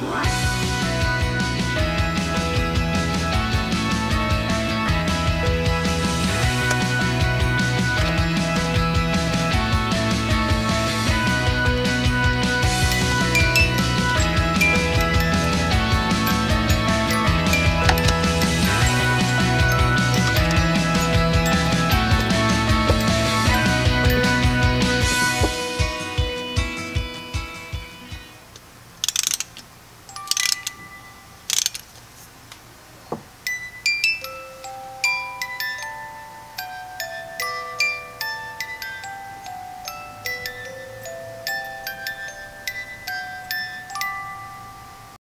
Bye.